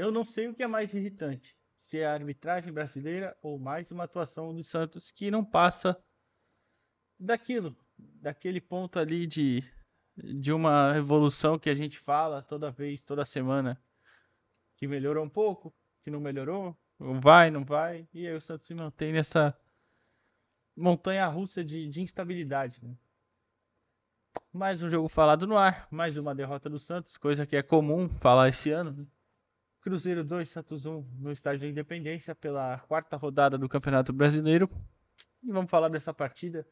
eu não sei o que é mais irritante, se é a arbitragem brasileira ou mais uma atuação do Santos que não passa daquilo, daquele ponto ali de, de uma evolução que a gente fala toda vez, toda semana, que melhorou um pouco, que não melhorou, vai, não vai, e aí o Santos se mantém nessa montanha russa de, de instabilidade. Né? Mais um jogo falado no ar, mais uma derrota do Santos, coisa que é comum falar esse ano. Né? Cruzeiro 2, Santos 1 no Estádio da Independência pela quarta rodada do Campeonato Brasileiro. E vamos falar dessa partida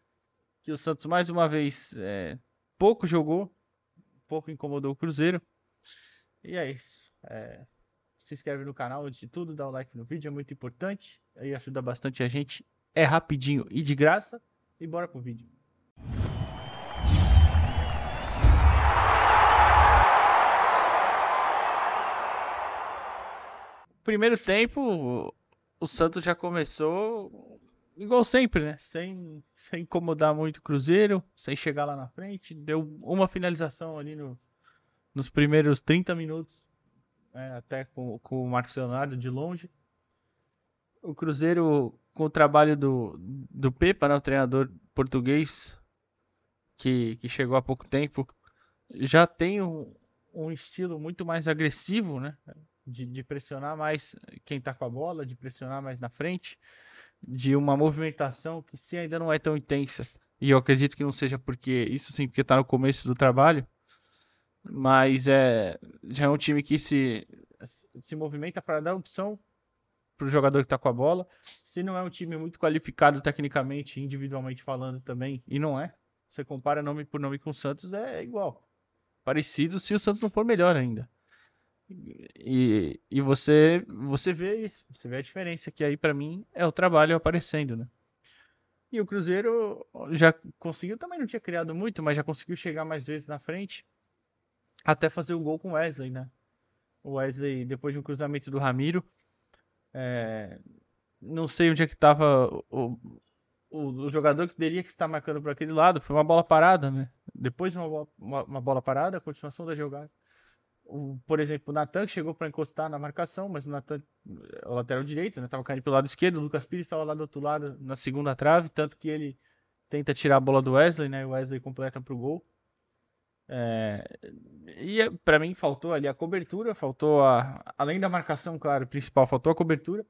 que o Santos mais uma vez é, pouco jogou, pouco incomodou o Cruzeiro. E é isso. É, se inscreve no canal antes de tudo, dá o like no vídeo, é muito importante. Aí ajuda bastante a gente. É rapidinho e de graça. E bora pro vídeo. Primeiro tempo, o Santos já começou igual sempre, né? Sem, sem incomodar muito o Cruzeiro, sem chegar lá na frente. Deu uma finalização ali no, nos primeiros 30 minutos, né? até com, com o Marcos Leonardo de longe. O Cruzeiro, com o trabalho do, do Pepa, né? o treinador português, que, que chegou há pouco tempo, já tem um, um estilo muito mais agressivo, né? De, de pressionar mais quem está com a bola, de pressionar mais na frente de uma movimentação que se ainda não é tão intensa, e eu acredito que não seja porque isso sim, porque está no começo do trabalho, mas é já é um time que se se movimenta para dar opção para o jogador que está com a bola. Se não é um time muito qualificado tecnicamente, individualmente falando também, e não é, você compara nome por nome com o Santos, é igual. Parecido se o Santos não for melhor ainda. E, e você você vê isso, você vê a diferença que aí para mim é o trabalho aparecendo, né? E o Cruzeiro já conseguiu, também não tinha criado muito, mas já conseguiu chegar mais vezes na frente, até fazer o gol com o Wesley, né? O Wesley, depois de um cruzamento do Ramiro, é... não sei onde é que estava o, o, o, jogador que teria que estar marcando por aquele lado, foi uma bola parada, né? Depois de uma, uma, uma bola parada, a continuação da jogada por exemplo, o Natan chegou para encostar na marcação, mas o Natan, o lateral direito, né, caindo pelo lado esquerdo, o Lucas Pires estava lá do outro lado, na segunda trave, tanto que ele tenta tirar a bola do Wesley, né, o Wesley completa para o gol. É, e para mim faltou ali a cobertura, faltou a, além da marcação, claro, principal, faltou a cobertura.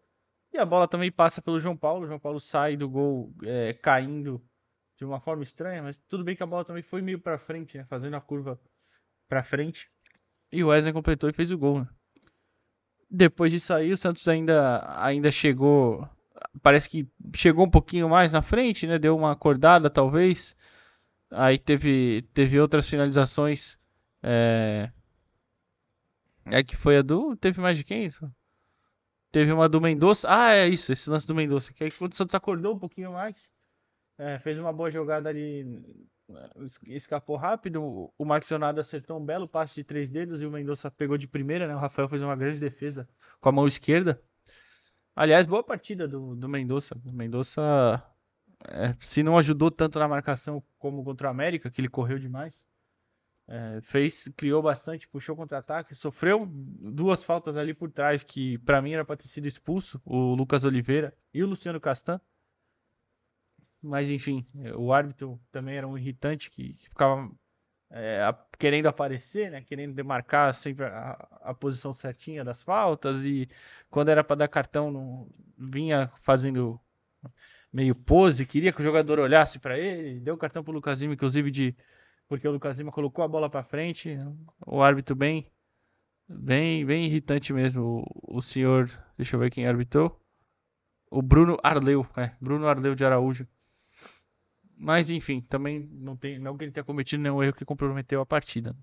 E a bola também passa pelo João Paulo, o João Paulo sai do gol é, caindo de uma forma estranha, mas tudo bem que a bola também foi meio para frente, né, fazendo a curva para frente. E o Wesley completou e fez o gol. Né? Depois disso aí, o Santos ainda, ainda chegou. Parece que chegou um pouquinho mais na frente, né? Deu uma acordada, talvez. Aí teve, teve outras finalizações. É... é que foi a do. Teve mais de quem? Teve uma do Mendonça. Ah, é isso, esse lance do Mendonça. Que aí quando o Santos acordou um pouquinho mais, é, fez uma boa jogada ali escapou rápido. O Marcos Leonardo acertou um belo passe de três dedos e o Mendonça pegou de primeira, né? O Rafael fez uma grande defesa com a mão esquerda. Aliás, boa partida do, do Mendonça. O Mendonça, é, se não ajudou tanto na marcação como contra o América, que ele correu demais, é, fez, criou bastante, puxou contra-ataque, sofreu duas faltas ali por trás que para mim era para ter sido expulso, o Lucas Oliveira e o Luciano Castan. Mas enfim, o árbitro também era um irritante que ficava é, querendo aparecer, né? Querendo demarcar sempre a, a, posição certinha das faltas e quando era para dar cartão não vinha fazendo meio pose, queria que o jogador olhasse para ele, deu cartão pro Lucas Lima, inclusive de porque o Lucas Lima colocou a bola para frente, o árbitro bem bem bem irritante mesmo, o, o senhor, deixa eu ver quem arbitrou, o Bruno Arleu, é, Bruno Arleu de Araújo mas enfim, também não tem não que ele tenha cometido nenhum erro que comprometeu a partida.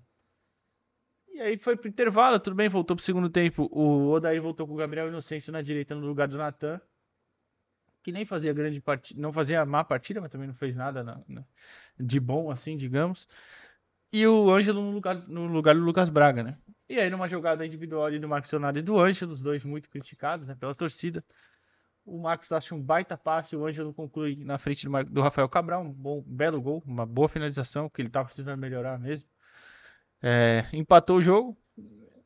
E aí foi pro intervalo, tudo bem, voltou pro segundo tempo. O Odair voltou com o Gabriel Inocêncio na direita no lugar do Natan. Que nem fazia grande partida, não fazia má partida, mas também não fez nada na, na, de bom, assim, digamos. E o Ângelo no lugar, no lugar do Lucas Braga, né? E aí, numa jogada individual ali do Leonardo e do Ângelo, os dois muito criticados né, pela torcida. O Marcos acha um baita passe, o Ângelo conclui na frente do, do Rafael Cabral, um bom, belo gol, uma boa finalização, que ele estava precisando melhorar mesmo. É, empatou o jogo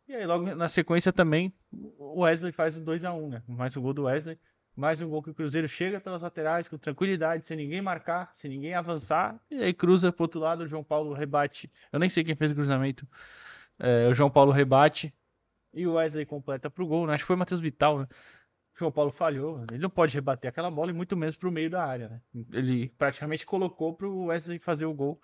E aí, logo na sequência também, o Wesley faz o 2x1, né? Mais um gol do Wesley. Mais um gol que o Cruzeiro chega pelas laterais com tranquilidade, sem ninguém marcar, sem ninguém avançar. E aí cruza pro outro lado, o João Paulo rebate. Eu nem sei quem fez o cruzamento. É, o João Paulo rebate. E o Wesley completa pro gol, né? Acho que foi o Matheus Vital, né? O João Paulo falhou. Ele não pode rebater aquela bola e muito menos pro meio da área, né? Ele praticamente colocou pro Wesley fazer o gol.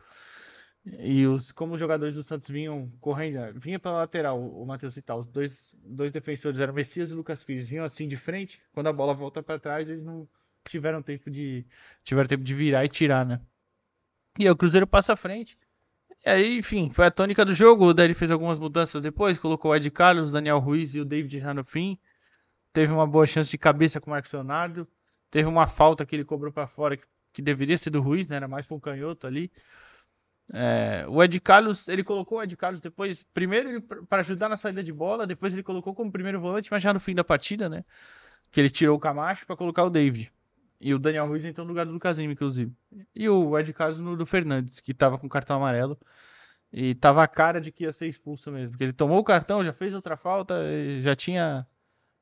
E os, como os jogadores do Santos vinham correndo, vinha pela lateral o Matheus Vital, os dois, dois defensores eram Messias e Lucas Pires, vinham assim de frente, quando a bola volta para trás, eles não tiveram tempo de tiveram tempo de virar e tirar, né? E aí o Cruzeiro passa à frente. E aí, enfim, foi a tônica do jogo. O Daí fez algumas mudanças depois, colocou o Ed Carlos, o Daniel Ruiz e o David já no fim. Teve uma boa chance de cabeça com o Marcos Leonardo. Teve uma falta que ele cobrou para fora que, que deveria ser do Ruiz, né? Era mais para um canhoto ali. É, o Ed Carlos, ele colocou o Ed Carlos depois, primeiro para ajudar na saída de bola, depois ele colocou como primeiro volante, mas já no fim da partida, né? Que ele tirou o Camacho para colocar o David. E o Daniel Ruiz entrou no lugar do Lucas Lima, inclusive. E o Ed Carlos no do Fernandes, que tava com cartão amarelo. E tava a cara de que ia ser expulso mesmo. Porque ele tomou o cartão, já fez outra falta, já tinha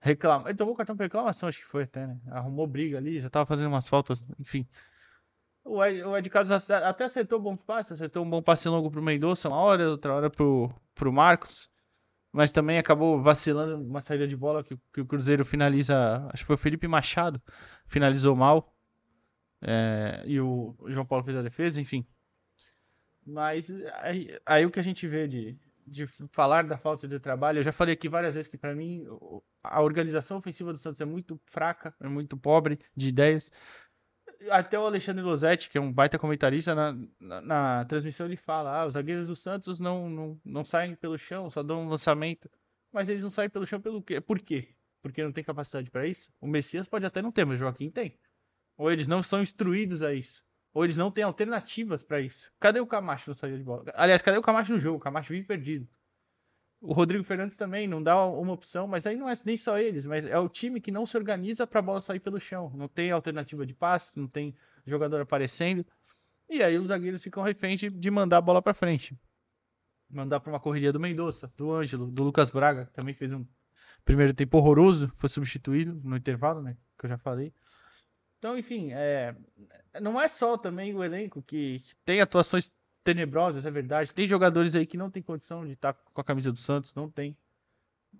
reclamado. Ele tomou cartão por reclamação, acho que foi até, né? Arrumou briga ali, já tava fazendo umas faltas, enfim. O Ed, o Ed Carlos até acertou bom passe, acertou um bom passe longo pro Mendonça uma hora, outra hora pro, pro Marcos. Mas também acabou vacilando uma saída de bola que, que o Cruzeiro finaliza. Acho que foi o Felipe Machado, finalizou mal. É, e o João Paulo fez a defesa, enfim. Mas aí, aí o que a gente vê de, de falar da falta de trabalho, eu já falei aqui várias vezes que para mim a organização ofensiva do Santos é muito fraca, é muito pobre de ideias até o Alexandre Losetti, que é um baita comentarista, na, na, na transmissão ele fala: ah, os zagueiros do Santos não, não, não saem pelo chão, só dão um lançamento. Mas eles não saem pelo chão pelo quê? Por quê? Porque não tem capacidade para isso? O Messias pode até não ter, mas o Joaquim tem. Ou eles não são instruídos a isso. Ou eles não têm alternativas para isso. Cadê o Camacho na saída de bola? Aliás, cadê o Camacho no jogo? O Camacho vive perdido. O Rodrigo Fernandes também não dá uma opção, mas aí não é nem só eles, mas é o time que não se organiza para a bola sair pelo chão. Não tem alternativa de passe, não tem jogador aparecendo. E aí os zagueiros ficam reféns de, de mandar a bola para frente. Mandar para uma correria do Mendonça, do Ângelo, do Lucas Braga, que também fez um primeiro tempo horroroso, foi substituído no intervalo, né? Que eu já falei. Então, enfim, é, não é só também o elenco que tem atuações tenebrosas, é verdade. Tem jogadores aí que não tem condição de estar tá com a camisa do Santos, não tem.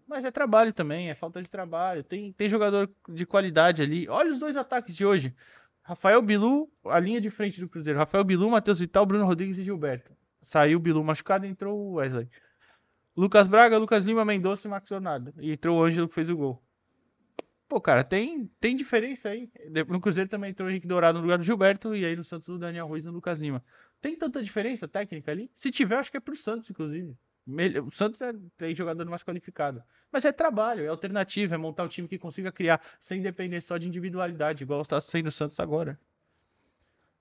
Mas é trabalho também, é falta de trabalho. Tem, tem jogador de qualidade ali. Olha os dois ataques de hoje. Rafael Bilu, a linha de frente do Cruzeiro. Rafael Bilu, Matheus Vital, Bruno Rodrigues e Gilberto. Saiu o Bilu machucado entrou o Wesley. Lucas Braga, Lucas Lima, Mendonça e Marcos Leonardo. E entrou o Ângelo que fez o gol. Pô, cara, tem, tem diferença aí. No Cruzeiro também entrou o Henrique Dourado no lugar do Gilberto. E aí no Santos o Daniel Ruiz e o Lucas Lima. Tem tanta diferença técnica ali? Se tiver, acho que é pro Santos, inclusive. O Santos é, tem jogador mais qualificado. Mas é trabalho, é alternativa, é montar um time que consiga criar sem depender só de individualidade, igual está sendo o Santos agora.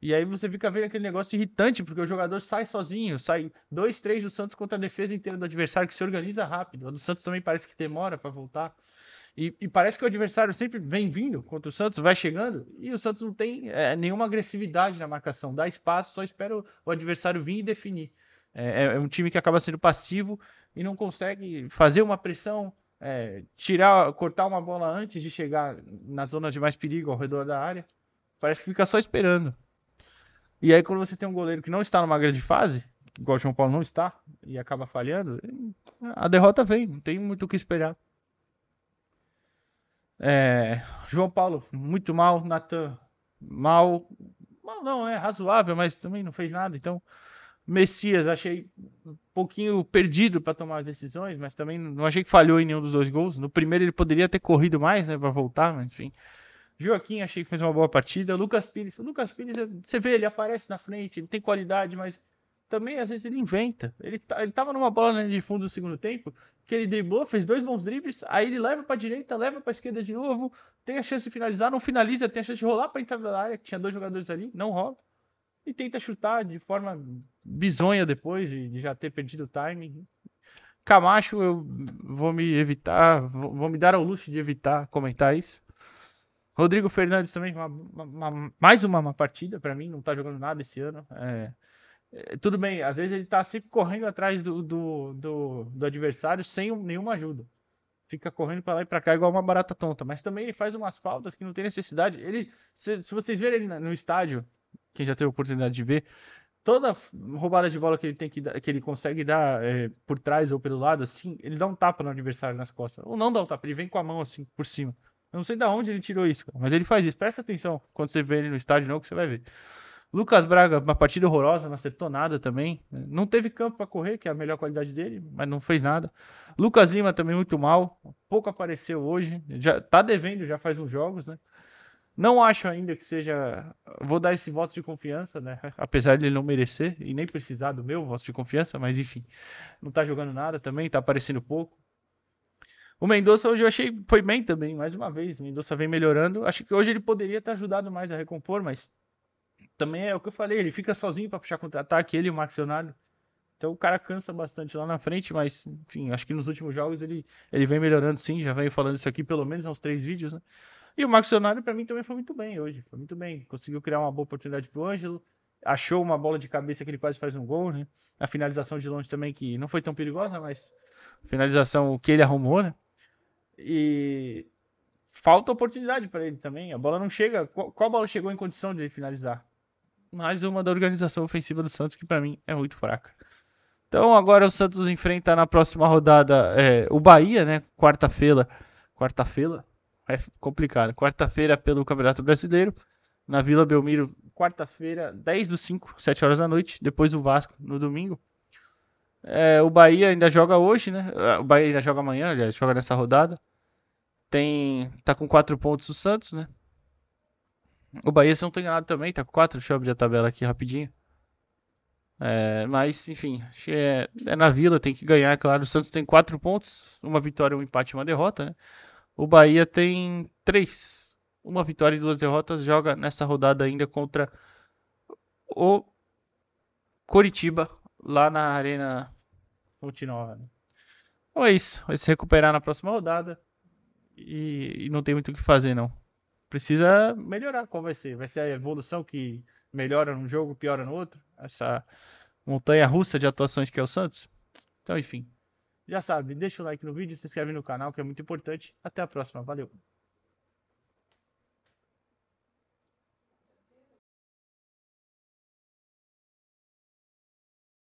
E aí você fica vendo aquele negócio irritante, porque o jogador sai sozinho, sai dois, três do Santos contra a defesa inteira do adversário, que se organiza rápido. O do Santos também parece que demora para voltar. E, e, parece que o adversário sempre vem vindo contra o Santos, vai chegando, e o Santos não tem é, nenhuma agressividade na marcação, dá espaço, só espera o, o adversário vir e definir. É, é, um time que acaba sendo passivo e não consegue fazer uma pressão, é, tirar, cortar uma bola antes de chegar na zona de mais perigo ao redor da área. Parece que fica só esperando. E aí, quando você tem um goleiro que não está numa grande fase, igual o João Paulo não está, e acaba falhando, a derrota vem, não tem muito o que esperar. É, João Paulo, muito mal. Natan, mal. Mal não, é razoável, mas também não fez nada. Então, Messias, achei um pouquinho perdido para tomar as decisões, mas também não achei que falhou em nenhum dos dois gols. No primeiro ele poderia ter corrido mais, né, para voltar, mas enfim. Joaquim, achei que fez uma boa partida. Lucas Pires, Lucas Pires, você vê, ele aparece na frente, ele tem qualidade, mas também às vezes ele inventa. Ele, tá, ele tava numa bola de fundo do segundo tempo, que ele driblou, fez dois bons dribles, aí ele leva para direita, leva para esquerda de novo, tem a chance de finalizar, não finaliza, tem a chance de rolar para entrar na área, que tinha dois jogadores ali, não rola. E tenta chutar de forma bizonha depois de, de já ter perdido o timing. Camacho, eu vou me evitar, vou, me dar ao luxo de evitar comentar isso. Rodrigo Fernandes também, uma, uma, mais uma, uma partida para mim, não tá jogando nada esse ano. É, tudo bem, às vezes ele tá sempre correndo atrás do, do, do, do adversário sem nenhuma ajuda. Fica correndo para lá e para cá igual uma barata tonta. Mas também ele faz umas faltas que não tem necessidade. Ele, se, se vocês verem ele no estádio, quem já teve a oportunidade de ver, toda roubada de bola que ele tem que, que ele consegue dar é, por trás ou pelo lado, assim, ele dá um tapa no adversário nas costas. Ou não dá um tapa, ele vem com a mão assim por cima. Eu não sei de onde ele tirou isso, mas ele faz isso. Presta atenção quando você vê ele no estádio, não, que você vai ver. Lucas Braga, uma partida horrorosa, não acertou nada também. Não teve campo para correr, que é a melhor qualidade dele, mas não fez nada. Lucas Lima também muito mal, pouco apareceu hoje. Já tá devendo, já faz uns jogos, né? Não acho ainda que seja. Vou dar esse voto de confiança, né? Apesar de ele não merecer e nem precisar do meu voto de confiança, mas enfim. Não tá jogando nada também, tá aparecendo pouco. O Mendonça hoje eu achei foi bem também, mais uma vez. O Mendonça vem melhorando. Acho que hoje ele poderia ter ajudado mais a recompor, mas também é o que eu falei, ele fica sozinho para puxar contra-ataque, ele e o Marcos Leonardo. Então o cara cansa bastante lá na frente, mas enfim, acho que nos últimos jogos ele, ele vem melhorando sim, já venho falando isso aqui pelo menos aos três vídeos, né? E o Marcos Leonardo para mim também foi muito bem hoje, foi muito bem, conseguiu criar uma boa oportunidade pro Ângelo, achou uma bola de cabeça que ele quase faz um gol, né? A finalização de longe também que não foi tão perigosa, mas finalização que ele arrumou, né? E falta oportunidade para ele também. A bola não chega. Qual, qual bola chegou em condição de finalizar? Mais uma da organização ofensiva do Santos que para mim é muito fraca. Então agora o Santos enfrenta na próxima rodada é, o Bahia, né? Quarta-feira. Quarta-feira? É complicado. Quarta-feira pelo Campeonato Brasileiro. Na Vila Belmiro, quarta-feira, 10 do 5, 7 horas da noite. Depois o Vasco no domingo. É, o Bahia ainda joga hoje, né? O Bahia ainda joga amanhã, aliás, joga nessa rodada. Tem, tá com 4 pontos o Santos, né? O Bahia, se não tem nada também, tá com 4. Deixa eu abrir a tabela aqui rapidinho. É, mas, enfim, é, é, na Vila, tem que ganhar, é claro. O Santos tem 4 pontos, uma vitória, um empate e uma derrota. Né? O Bahia tem 3. Uma vitória e duas derrotas. Joga nessa rodada ainda contra o Coritiba, lá na Arena Fonte. Né? Então é isso. Vai se recuperar na próxima rodada. E, e não tem muito o que fazer, não precisa melhorar. Qual vai ser? Vai ser a evolução que melhora num jogo, piora no outro? Essa montanha russa de atuações que é o Santos? Então, enfim. Já sabe, deixa o like no vídeo, se inscreve no canal que é muito importante. Até a próxima. Valeu!